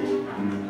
う